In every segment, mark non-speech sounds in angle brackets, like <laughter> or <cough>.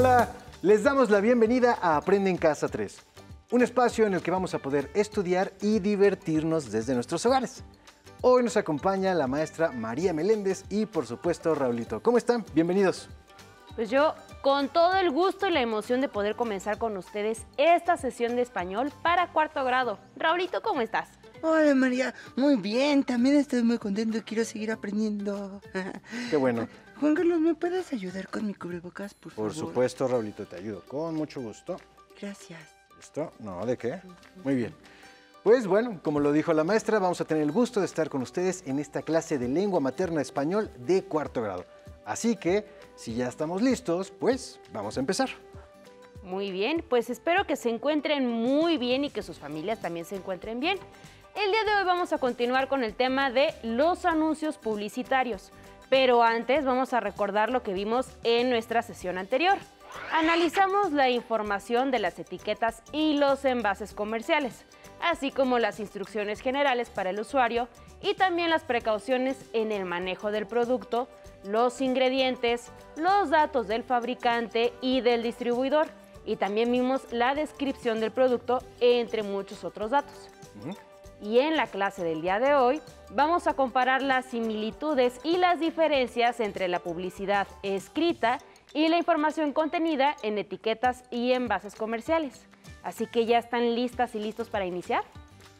Hola, les damos la bienvenida a Aprende en Casa 3, un espacio en el que vamos a poder estudiar y divertirnos desde nuestros hogares. Hoy nos acompaña la maestra María Meléndez y por supuesto Raulito. ¿Cómo están? Bienvenidos. Pues yo con todo el gusto y la emoción de poder comenzar con ustedes esta sesión de español para cuarto grado. Raulito, ¿cómo estás? Hola María, muy bien, también estoy muy contento y quiero seguir aprendiendo. Qué bueno. Juan Carlos, ¿me puedes ayudar con mi cubrebocas, por favor? Por supuesto, Raulito, te ayudo con mucho gusto. Gracias. ¿Listo? No, ¿de qué? Muy bien. Pues bueno, como lo dijo la maestra, vamos a tener el gusto de estar con ustedes en esta clase de lengua materna español de cuarto grado. Así que, si ya estamos listos, pues vamos a empezar. Muy bien, pues espero que se encuentren muy bien y que sus familias también se encuentren bien. El día de hoy vamos a continuar con el tema de los anuncios publicitarios, pero antes vamos a recordar lo que vimos en nuestra sesión anterior. Analizamos la información de las etiquetas y los envases comerciales, así como las instrucciones generales para el usuario y también las precauciones en el manejo del producto, los ingredientes, los datos del fabricante y del distribuidor, y también vimos la descripción del producto, entre muchos otros datos. Y en la clase del día de hoy vamos a comparar las similitudes y las diferencias entre la publicidad escrita y la información contenida en etiquetas y envases comerciales. Así que ya están listas y listos para iniciar.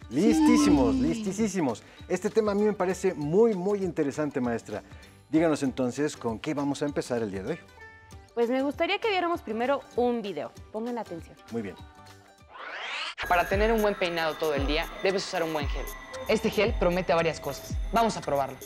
Listísimos, listísimos. Este tema a mí me parece muy, muy interesante, maestra. Díganos entonces con qué vamos a empezar el día de hoy. Pues me gustaría que viéramos primero un video. Pongan atención. Muy bien. Para tener un buen peinado todo el día, debes usar un buen gel. Este gel promete varias cosas. Vamos a probarlo.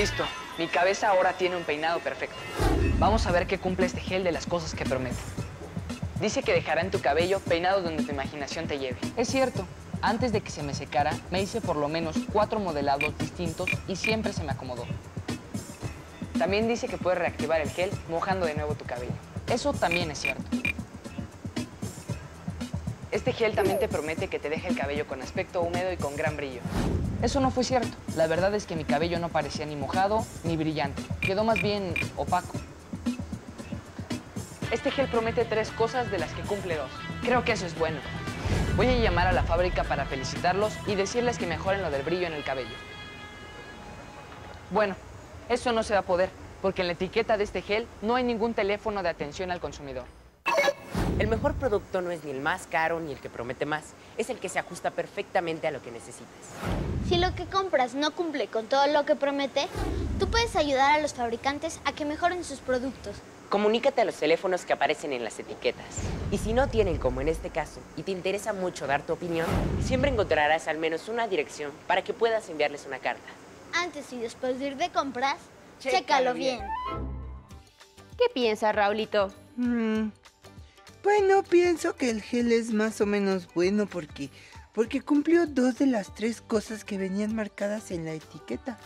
Listo. Mi cabeza ahora tiene un peinado perfecto. Vamos a ver qué cumple este gel de las cosas que promete. Dice que dejará en tu cabello peinado donde tu imaginación te lleve. Es cierto. Antes de que se me secara, me hice por lo menos cuatro modelados distintos y siempre se me acomodó. También dice que puedes reactivar el gel mojando de nuevo tu cabello. Eso también es cierto. Este gel también te promete que te deje el cabello con aspecto húmedo y con gran brillo. Eso no fue cierto. La verdad es que mi cabello no parecía ni mojado ni brillante. Quedó más bien opaco. Este gel promete tres cosas de las que cumple dos. Creo que eso es bueno. Voy a llamar a la fábrica para felicitarlos y decirles que mejoren lo del brillo en el cabello. Bueno, eso no se va a poder, porque en la etiqueta de este gel no hay ningún teléfono de atención al consumidor. El mejor producto no es ni el más caro ni el que promete más, es el que se ajusta perfectamente a lo que necesitas. Si lo que compras no cumple con todo lo que promete, tú puedes ayudar a los fabricantes a que mejoren sus productos. Comunícate a los teléfonos que aparecen en las etiquetas. Y si no tienen, como en este caso, y te interesa mucho dar tu opinión, siempre encontrarás al menos una dirección para que puedas enviarles una carta. Antes y después de ir de compras, chécalo bien. ¿Qué piensa Raulito? Mm, Bueno, pienso que el gel es más o menos bueno porque, porque cumplió dos de las tres cosas que venían marcadas en la etiqueta.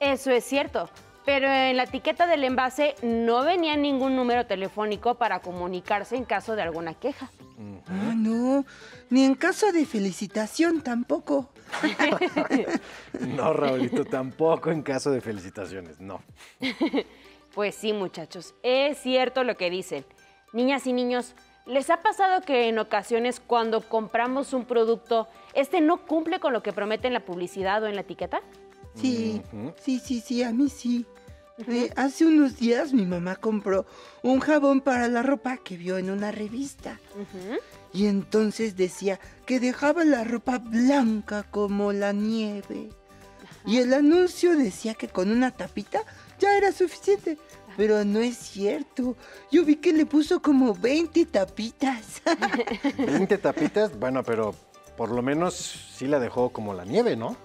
Eso es cierto, pero en la etiqueta del envase no venía ningún número telefónico para comunicarse en caso de alguna queja. Ah, no, ni en caso de felicitación tampoco. <laughs> No, Raulito, tampoco en caso de felicitaciones, no. <laughs> Pues sí, muchachos, es cierto lo que dicen. Niñas y niños, ¿les ha pasado que en ocasiones cuando compramos un producto, este no cumple con lo que promete en la publicidad o en la etiqueta? Sí, sí, sí, sí, a mí sí. Eh, hace unos días mi mamá compró un jabón para la ropa que vio en una revista. Y entonces decía que dejaba la ropa blanca como la nieve. Y el anuncio decía que con una tapita ya era suficiente. <laughs> Pero no es cierto. Yo vi que le puso como 20 tapitas. <laughs> 20 tapitas, bueno, pero por lo menos sí la dejó como la nieve, ¿no?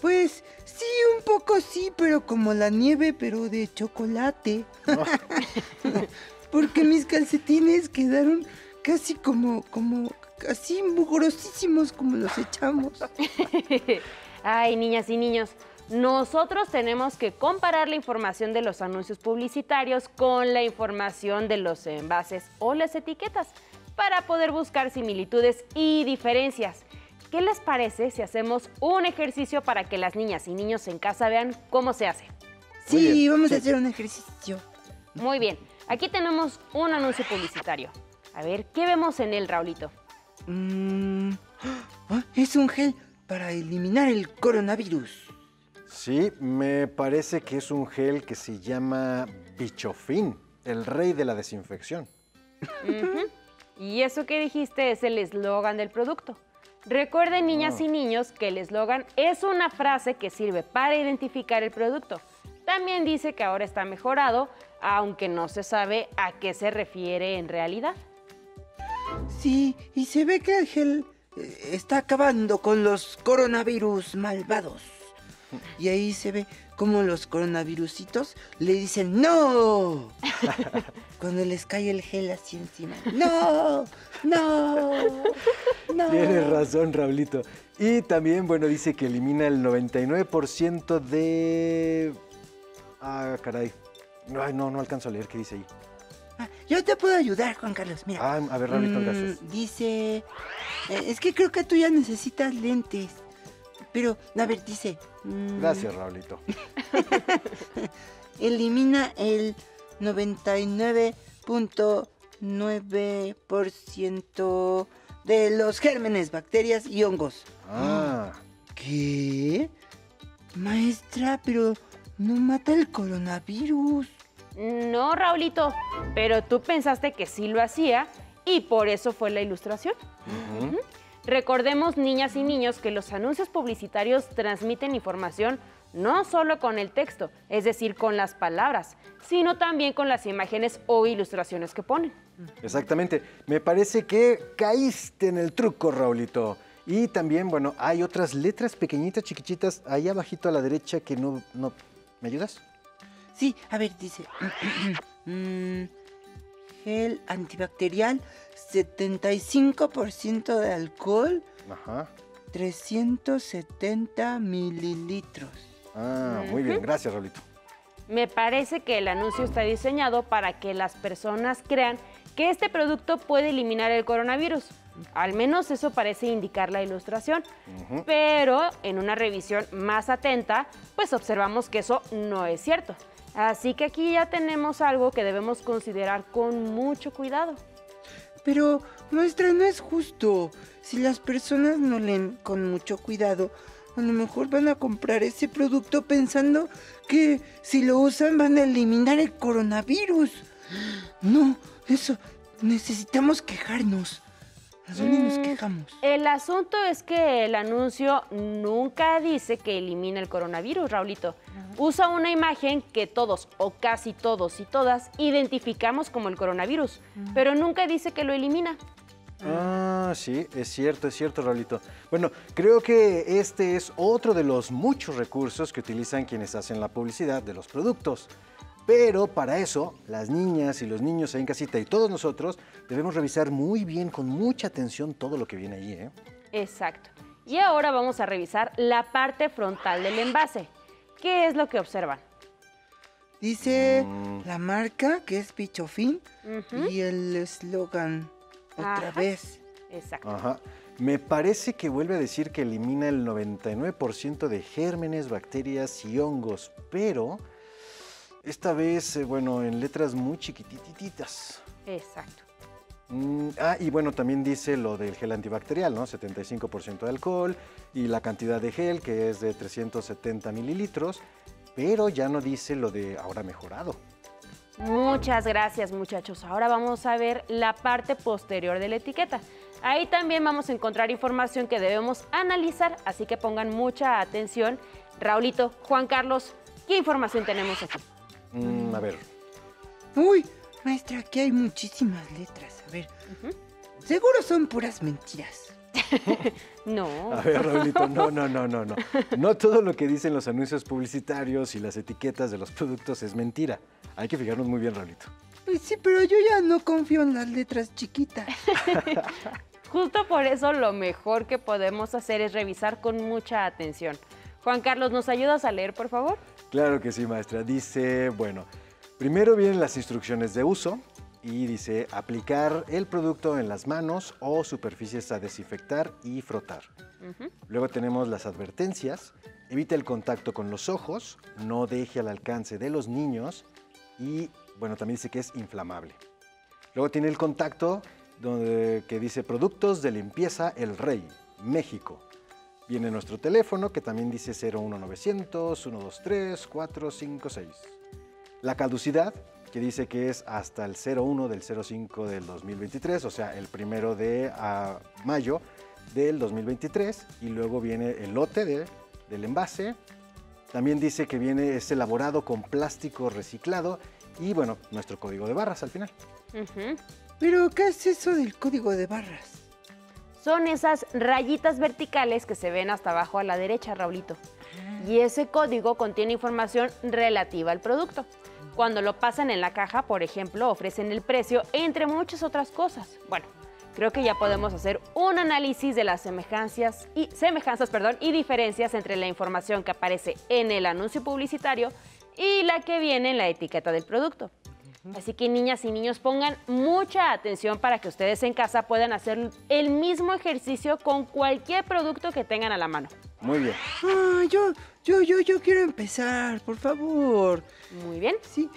Pues sí, un poco sí, pero como la nieve, pero de chocolate. <laughs> Porque mis calcetines quedaron casi como, como, así mugrosísimos como los echamos. Ay, niñas y niños, nosotros tenemos que comparar la información de los anuncios publicitarios con la información de los envases o las etiquetas para poder buscar similitudes y diferencias. ¿Qué les parece si hacemos un ejercicio para que las niñas y niños en casa vean cómo se hace? Sí, bien, vamos sí. a hacer un ejercicio. Muy bien, aquí tenemos un anuncio publicitario. A ver, ¿qué vemos en el Raulito? Mm, <gasps> ah, es un gel para eliminar el coronavirus. Sí, me parece que es un gel que se llama Bichofin, el rey de la desinfección. Y eso que dijiste es el eslogan del producto. Recuerden, niñas y niños, que el eslogan es una frase que sirve para identificar el producto. También dice que ahora está mejorado, aunque no se sabe a qué se refiere en realidad. Sí, y se ve que el gel eh, está acabando con los coronavirus malvados. Y ahí se ve como los coronavirusitos le dicen ¡No! <laughs> Cuando les cae el gel así encima. ¡No! ¡No! ¡No! Tienes razón, Raulito. Y también, bueno, dice que elimina el 99% de... Ah, caray. Ay, no, no alcanzo a leer qué dice ahí. Ah, yo te puedo ayudar, Juan Carlos. Mira. Ah, a ver, Raulito, Mm, gracias. Dice. eh, es que creo que tú ya necesitas lentes. Pero, a ver, dice. mm, Gracias, Raulito. <laughs> Elimina el 99.9% de los gérmenes, bacterias y hongos. Ah, ¿Qué? Maestra, pero no mata el coronavirus. No, Raulito, pero tú pensaste que sí lo hacía y por eso fue la ilustración. Ujú. Recordemos, niñas y niños, que los anuncios publicitarios transmiten información no solo con el texto, es decir, con las palabras, sino también con las imágenes o ilustraciones que ponen. exactamente. Me parece que caíste en el truco, Raulito. Y también, bueno, hay otras letras pequeñitas, chiquichitas, ahí abajito a la derecha que no... no ¿Me ayudas? Sí, a ver, dice. <clears throat> gel antibacterial, 75% de alcohol, Ajá. 370 mililitros. Ah, muy bien. Gracias, Raulito. Me parece que el anuncio está diseñado para que las personas crean que este producto puede eliminar el coronavirus. Al menos eso parece indicar la ilustración. Pero en una revisión más atenta, pues observamos que eso no es cierto. Así que aquí ya tenemos algo que debemos considerar con mucho cuidado. Pero, maestra, no es justo. Si las personas no leen con mucho cuidado, a lo mejor van a comprar ese producto pensando que si lo usan van a eliminar el coronavirus. No, eso, necesitamos quejarnos. ¿A dónde nos Mm, quejamos? El asunto es que el anuncio nunca dice que elimina el coronavirus, Raulito. Usa una imagen que todos o casi todos y todas identificamos como el coronavirus, pero nunca dice que lo elimina. Ah, sí, es cierto, es cierto, Raulito. Bueno, creo que este es otro de los muchos recursos que utilizan quienes hacen la publicidad de los productos. Pero para eso, las niñas y los niños ahí en casita y todos nosotros debemos revisar muy bien, con mucha atención, todo lo que viene allí, ¿eh? Exacto. Y ahora vamos a revisar la parte frontal del envase. ¿Qué es lo que observan? Dice Mm. la marca, que es Pichofín, Ujú. y el eslogan, otra Ajá. vez. Exacto. Ajá. Me parece que vuelve a decir que elimina el 99% de gérmenes, bacterias y hongos, pero esta vez, eh, bueno, en letras muy chiquitititas. Exacto. Mm, ah, y bueno, también dice lo del gel antibacterial, ¿no? 75% de alcohol y la cantidad de gel, que es de 370 mililitros, pero ya no dice lo de ahora mejorado. Muchas gracias muchachos. Ahora vamos a ver la parte posterior de la etiqueta. Ahí también vamos a encontrar información que debemos analizar, así que pongan mucha atención Raulito, Juan Carlos, ¿qué información tenemos aquí? Mm, a ver, Uy, maestra, aquí hay muchísimas letras. A ver, seguro son puras mentiras. <laughs> No. a ver, Raulito, no, no, no, no, no. No todo lo que dicen los anuncios publicitarios y las etiquetas de los productos es mentira. Hay que fijarnos muy bien, Raulito. Pues sí, pero yo ya no confío en las letras chiquitas. <laughs> Justo por eso lo mejor que podemos hacer es revisar con mucha atención. Juan Carlos, ¿nos ayudas a leer, por favor? Claro que sí, maestra. Dice, bueno, primero vienen las instrucciones de uso y dice aplicar el producto en las manos o superficies a desinfectar y frotar. Luego tenemos las advertencias. Evita el contacto con los ojos, no deje al alcance de los niños y, bueno, también dice que es inflamable. Luego tiene el contacto donde, que dice productos de limpieza El Rey, México. Viene nuestro teléfono que también dice 01900 123 456. La caducidad que dice que es hasta el 01 del 05 del 2023, o sea, el primero de ah, mayo del 2023 y luego viene el lote de- del envase. También dice que viene es elaborado con plástico reciclado y bueno, nuestro código de barras al final. Pero, ¿qué es eso del código de barras? Son esas rayitas verticales que se ven hasta abajo a la derecha, Raulito. Y ese código contiene información relativa al producto. Cuando lo pasan en la caja, por ejemplo, ofrecen el precio, entre muchas otras cosas. Bueno, creo que ya podemos hacer un análisis de las semejanzas y semejanzas, perdón, y diferencias entre la información que aparece en el anuncio publicitario y la que viene en la etiqueta del producto. Así que niñas y niños pongan mucha atención para que ustedes en casa puedan hacer el mismo ejercicio con cualquier producto que tengan a la mano. Muy bien. Ah, yo, yo, yo, yo quiero empezar, por favor. Muy bien. Sí,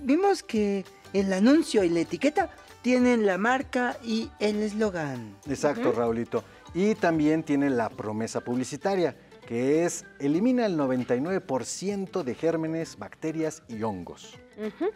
vimos que el anuncio y la etiqueta tienen la marca y el eslogan. Exacto, Raulito. Y también tiene la promesa publicitaria, que es elimina el 99% de gérmenes, bacterias y hongos. Ujú.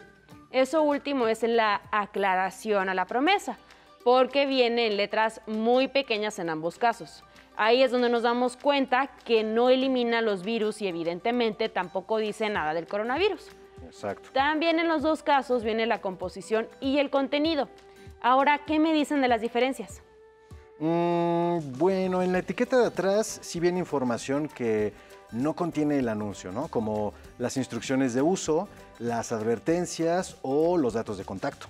Eso último es la aclaración a la promesa, porque viene en letras muy pequeñas en ambos casos. Ahí es donde nos damos cuenta que no elimina los virus y evidentemente tampoco dice nada del coronavirus. Exacto. También en los dos casos viene la composición y el contenido. Ahora, ¿qué me dicen de las diferencias? Mm, bueno, en la etiqueta de atrás sí viene información que no contiene el anuncio, ¿no? Como las instrucciones de uso, las advertencias o los datos de contacto.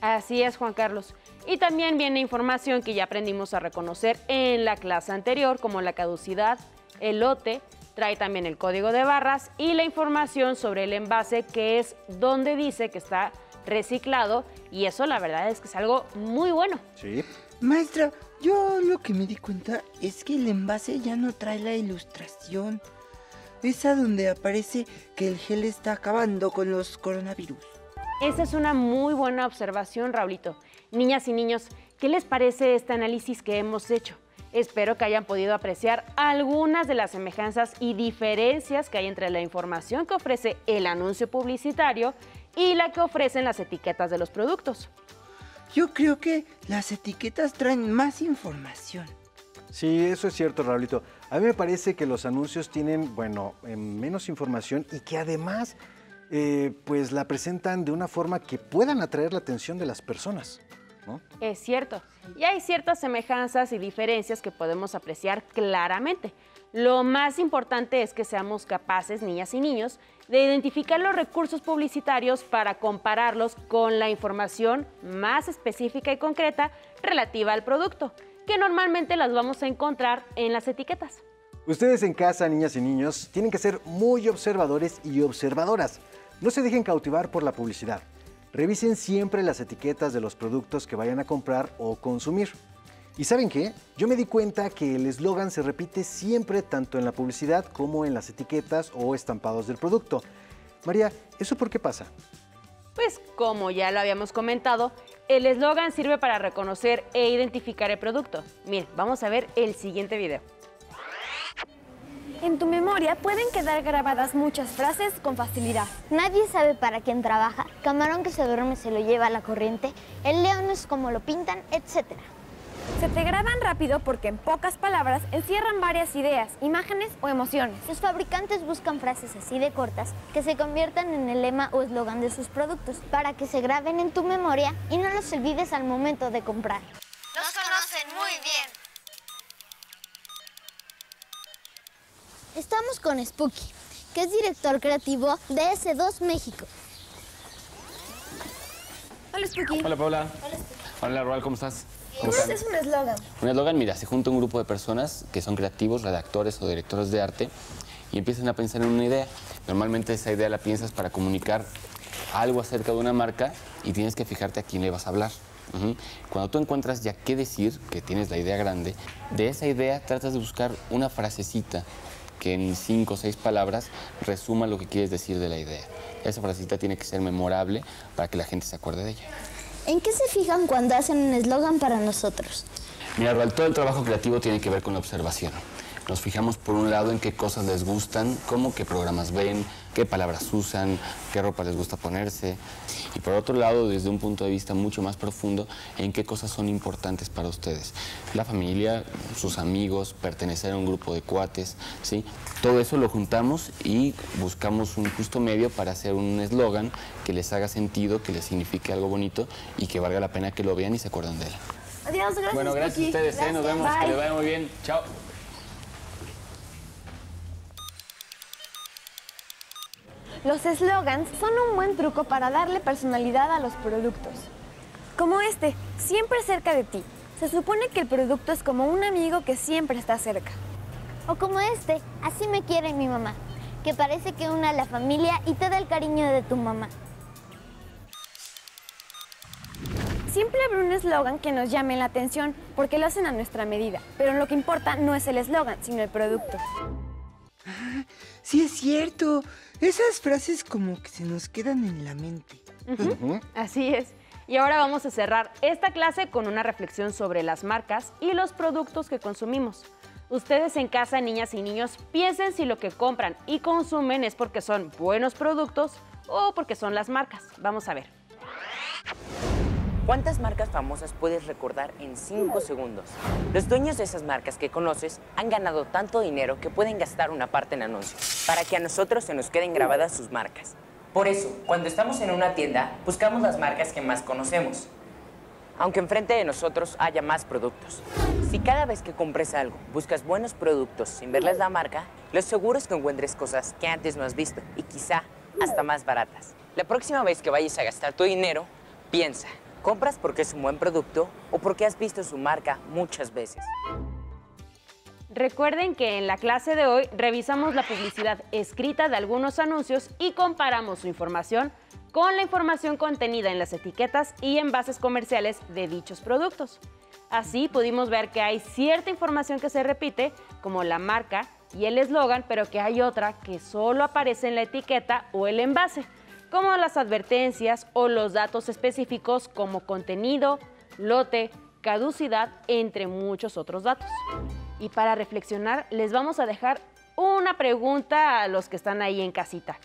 Así es, Juan Carlos. Y también viene información que ya aprendimos a reconocer en la clase anterior, como la caducidad, el lote, trae también el código de barras y la información sobre el envase, que es donde dice que está reciclado. Y eso la verdad es que es algo muy bueno. Sí. Maestra, yo lo que me di cuenta es que el envase ya no trae la ilustración. Esa donde aparece que el gel está acabando con los coronavirus. Esa es una muy buena observación, Raulito. Niñas y niños, ¿qué les parece este análisis que hemos hecho? Espero que hayan podido apreciar algunas de las semejanzas y diferencias que hay entre la información que ofrece el anuncio publicitario y la que ofrecen las etiquetas de los productos. Yo creo que las etiquetas traen más información. Sí, eso es cierto, Raulito. A mí me parece que los anuncios tienen, bueno, eh, menos información y que además, eh, pues la presentan de una forma que puedan atraer la atención de las personas, ¿no? Es cierto. Y hay ciertas semejanzas y diferencias que podemos apreciar claramente. Lo más importante es que seamos capaces, niñas y niños, de identificar los recursos publicitarios para compararlos con la información más específica y concreta relativa al producto, que normalmente las vamos a encontrar en las etiquetas. Ustedes en casa, niñas y niños, tienen que ser muy observadores y observadoras. No se dejen cautivar por la publicidad. Revisen siempre las etiquetas de los productos que vayan a comprar o consumir. ¿Y saben qué? Yo me di cuenta que el eslogan se repite siempre tanto en la publicidad como en las etiquetas o estampados del producto. María, ¿eso por qué pasa? Pues como ya lo habíamos comentado, el eslogan sirve para reconocer e identificar el producto. Miren, vamos a ver el siguiente video. En tu memoria pueden quedar grabadas muchas frases con facilidad. Nadie sabe para quién trabaja, camarón que se duerme se lo lleva a la corriente, el león es como lo pintan, etc. Se te graban rápido porque en pocas palabras encierran varias ideas, imágenes o emociones. Los fabricantes buscan frases así de cortas que se conviertan en el lema o eslogan de sus productos para que se graben en tu memoria y no los olvides al momento de comprar. Nos conocen muy bien. Estamos con Spooky, que es director creativo de S2 México. Hola, Spooky. Hola Paula. Hola Rual, ¿cómo estás? ¿Cómo ¿Cómo están? es un eslogan? Un eslogan, mira, se junta un grupo de personas que son creativos, redactores o directores de arte y empiezan a pensar en una idea. Normalmente esa idea la piensas para comunicar algo acerca de una marca y tienes que fijarte a quién le vas a hablar. Ujú. Cuando tú encuentras ya qué decir, que tienes la idea grande, de esa idea tratas de buscar una frasecita que en cinco o seis palabras resuma lo que quieres decir de la idea. Esa frasecita tiene que ser memorable para que la gente se acuerde de ella. ¿En qué se fijan cuando hacen un eslogan para nosotros? Mira, todo el trabajo creativo tiene que ver con la observación. Nos fijamos por un lado en qué cosas les gustan, cómo qué programas ven, qué palabras usan, qué ropa les gusta ponerse. Y por otro lado, desde un punto de vista mucho más profundo, en qué cosas son importantes para ustedes. La familia, sus amigos, pertenecer a un grupo de cuates, ¿sí? Todo eso lo juntamos y buscamos un justo medio para hacer un eslogan que les haga sentido, que les signifique algo bonito y que valga la pena que lo vean y se acuerden de él. Adiós, gracias. Bueno, gracias a ustedes, ¿eh? nos vemos, que bye. les vaya muy bien. Chao. Los eslogans son un buen truco para darle personalidad a los productos. Como este, siempre cerca de ti. Se supone que el producto es como un amigo que siempre está cerca. O como este, así me quiere mi mamá, que parece que une a la familia y te da el cariño de tu mamá. Siempre habrá un eslogan que nos llame la atención porque lo hacen a nuestra medida. Pero lo que importa no es el eslogan, sino el producto. Sí es cierto. Esas frases como que se nos quedan en la mente. Así es. Y ahora vamos a cerrar esta clase con una reflexión sobre las marcas y los productos que consumimos. Ustedes en casa, niñas y niños, piensen si lo que compran y consumen es porque son buenos productos o porque son las marcas. Vamos a ver. ¿Cuántas marcas famosas puedes recordar en 5 segundos? Los dueños de esas marcas que conoces han ganado tanto dinero que pueden gastar una parte en anuncios, para que a nosotros se nos queden grabadas sus marcas. Por eso, cuando estamos en una tienda, buscamos las marcas que más conocemos, aunque enfrente de nosotros haya más productos. Si cada vez que compres algo buscas buenos productos sin verles la marca, lo seguro es que encuentres cosas que antes no has visto y quizá hasta más baratas. La próxima vez que vayas a gastar tu dinero, piensa, ¿compras porque es un buen producto o porque has visto su marca muchas veces? Recuerden que en la clase de hoy revisamos la publicidad escrita de algunos anuncios y comparamos su información con la información contenida en las etiquetas y envases comerciales de dichos productos. Así pudimos ver que hay cierta información que se repite, como la marca y el eslogan, pero que hay otra que solo aparece en la etiqueta o el envase, como las advertencias o los datos específicos como contenido, lote, caducidad, entre muchos otros datos. Y para reflexionar, les vamos a dejar una pregunta a los que están ahí en casita.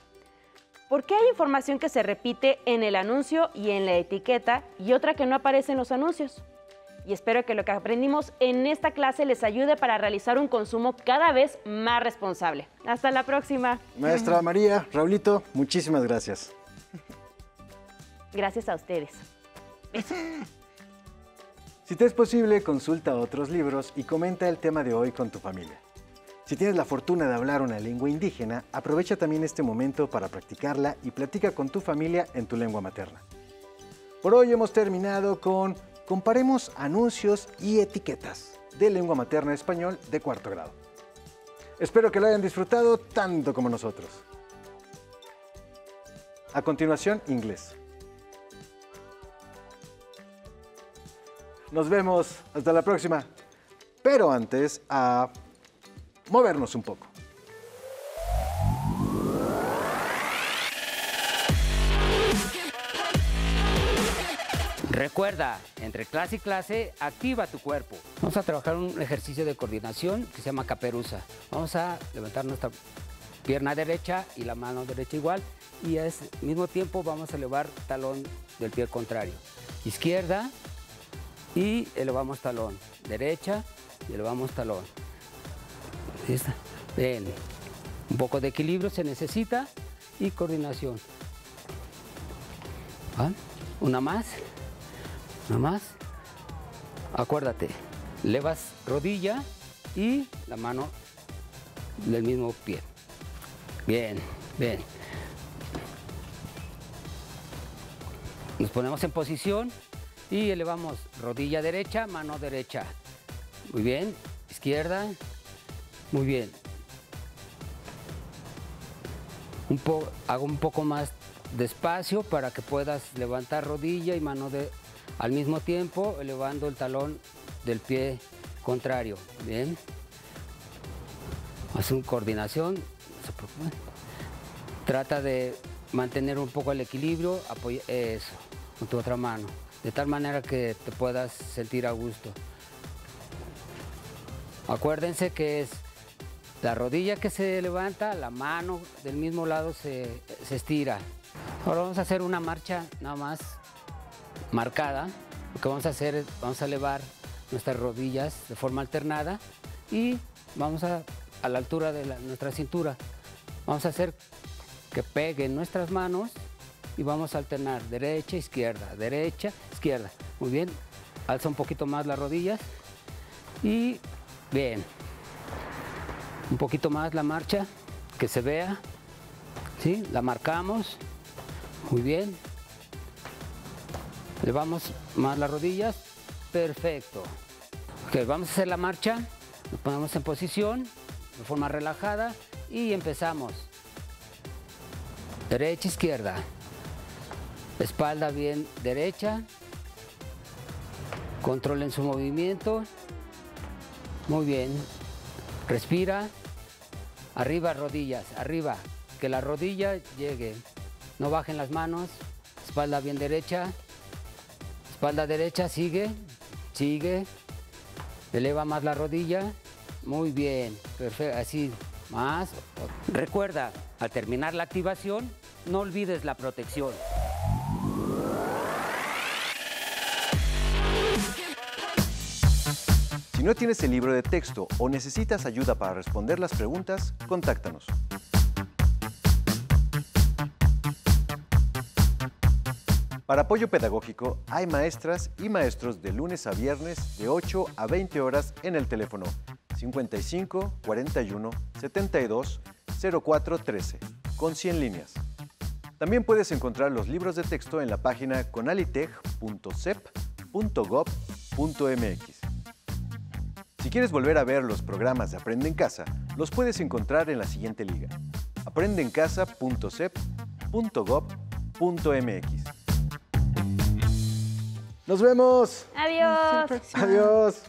¿Por qué hay información que se repite en el anuncio y en la etiqueta y otra que no aparece en los anuncios? Y espero que lo que aprendimos en esta clase les ayude para realizar un consumo cada vez más responsable. Hasta la próxima. Maestra María, Raulito, muchísimas gracias. Gracias a ustedes. Si te es posible, consulta otros libros y comenta el tema de hoy con tu familia. Si tienes la fortuna de hablar una lengua indígena, aprovecha también este momento para practicarla y platica con tu familia en tu lengua materna. Por hoy hemos terminado con Comparemos anuncios y etiquetas de lengua materna español de cuarto grado. Espero que lo hayan disfrutado tanto como nosotros. A continuación, inglés. Nos vemos. Hasta la próxima. Pero antes, a movernos un poco. Recuerda, entre clase y clase, activa tu cuerpo. Vamos a trabajar un ejercicio de coordinación que se llama caperuza. Vamos a levantar nuestra pierna derecha y la mano derecha igual y al mismo tiempo vamos a elevar talón del pie contrario. Izquierda, y elevamos talón. Derecha y elevamos talón. Bien. Un poco de equilibrio se necesita y coordinación. Una más. Una más. Acuérdate, levas rodilla y la mano del mismo pie. Bien, bien. Nos ponemos en posición y elevamos rodilla derecha, mano derecha. Muy bien, izquierda. Muy bien. Un hago un poco más despacio para que puedas levantar rodilla y mano de, al mismo tiempo, elevando el talón del pie contrario. Bien. Haz una coordinación. Trata de mantener un poco el equilibrio, apoya eso, con tu otra mano, de tal manera que te puedas sentir a gusto. Acuérdense que es la rodilla que se levanta, la mano del mismo lado se, se estira. Ahora vamos a hacer una marcha nada más marcada. Lo que vamos a hacer es, vamos a elevar nuestras rodillas de forma alternada y vamos a, a la altura de nuestra cintura. Vamos a hacer que peguen nuestras manos y vamos a alternar derecha, izquierda, derecha, izquierda. Muy bien, alza un poquito más las rodillas y bien. Un poquito más la marcha, que se vea. ¿Sí? La marcamos. Muy bien. Levamos más las rodillas. Perfecto. Ok, vamos a hacer la marcha. Nos ponemos en posición de forma relajada y empezamos. Derecha, izquierda. Espalda bien derecha. Controlen su movimiento. Muy bien. Respira. Arriba rodillas, arriba. Que la rodilla llegue. No bajen las manos. Espalda bien derecha. Espalda derecha, sigue. Sigue. Eleva más la rodilla. Muy bien. Perfecto. Así. Más. Recuerda, al terminar la activación, no olvides la protección. No tienes el libro de texto o necesitas ayuda para responder las preguntas, contáctanos. Para apoyo pedagógico, hay maestras y maestros de lunes a viernes de 8 a 20 horas en el teléfono 55 41 72 04 13 con 100 líneas. También puedes encontrar los libros de texto en la página conalitech.sep.gov.mx. Si quieres volver a ver los programas de Aprende en Casa, los puedes encontrar en la siguiente liga: aprendeencasa.sep.gov.mx. Nos vemos. Adiós. Adiós.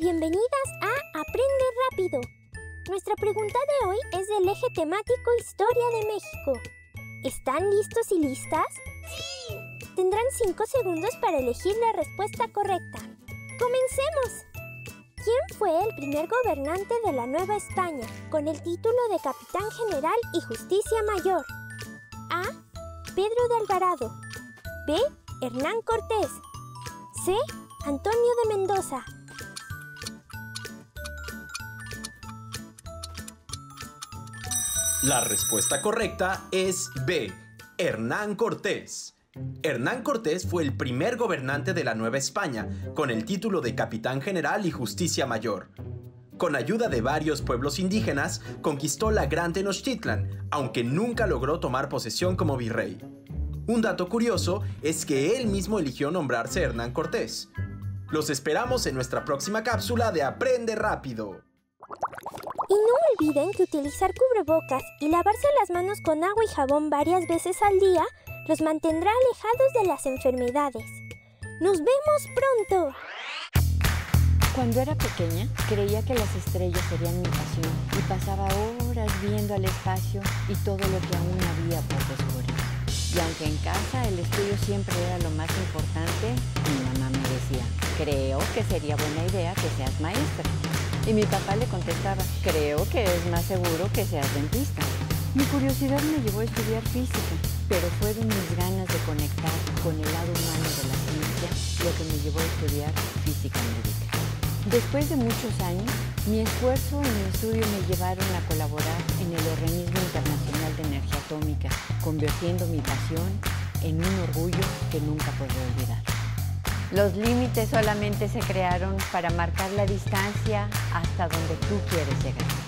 Bienvenidas a Aprende Rápido. Nuestra pregunta de hoy es del eje temático Historia de México. ¿Están listos y listas? ¡Sí! Tendrán 5 segundos para elegir la respuesta correcta. ¡Comencemos! ¿Quién fue el primer gobernante de la Nueva España con el título de Capitán General y Justicia Mayor? A. Pedro de Alvarado. B. Hernán Cortés. C. Antonio de Mendoza. La respuesta correcta es B. Hernán Cortés. Hernán Cortés fue el primer gobernante de la Nueva España, con el título de Capitán General y Justicia Mayor. Con ayuda de varios pueblos indígenas, conquistó la Gran Tenochtitlan, aunque nunca logró tomar posesión como virrey. Un dato curioso es que él mismo eligió nombrarse Hernán Cortés. Los esperamos en nuestra próxima cápsula de Aprende Rápido. Y no olviden que utilizar cubrebocas y lavarse las manos con agua y jabón varias veces al día los mantendrá alejados de las enfermedades. ¡Nos vemos pronto! Cuando era pequeña, creía que las estrellas serían mi pasión y pasaba horas viendo al espacio y todo lo que aún había por descubrir. Y aunque en casa el estudio siempre era lo más importante, mi mamá me decía, creo que sería buena idea que seas maestra. Y mi papá le contestaba, creo que es más seguro que seas dentista. Mi curiosidad me llevó a estudiar física, pero fueron mis ganas de conectar con el lado humano de la ciencia lo que me llevó a estudiar física médica. Después de muchos años, mi esfuerzo y mi estudio me llevaron a colaborar en el Organismo Internacional de Energía Atómica, convirtiendo mi pasión en un orgullo que nunca podré olvidar. Los límites solamente se crearon para marcar la distancia hasta donde tú quieres llegar.